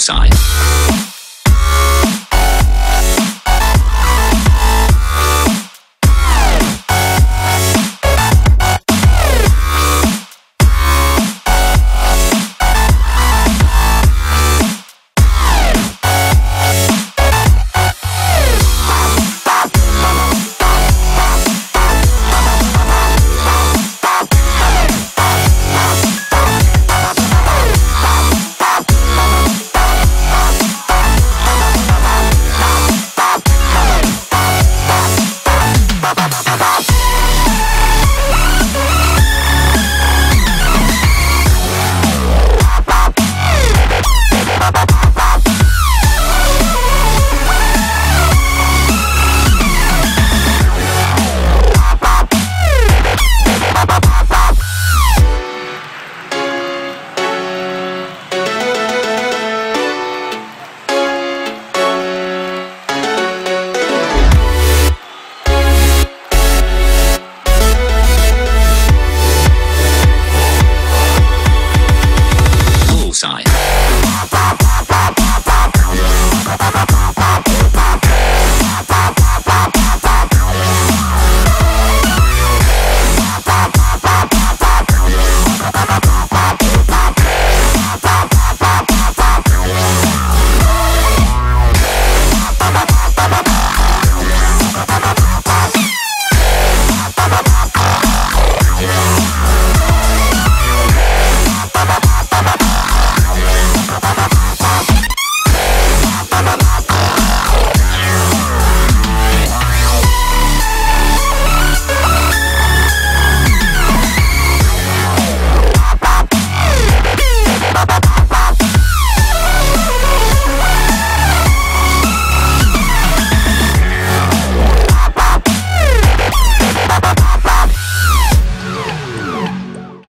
Sign.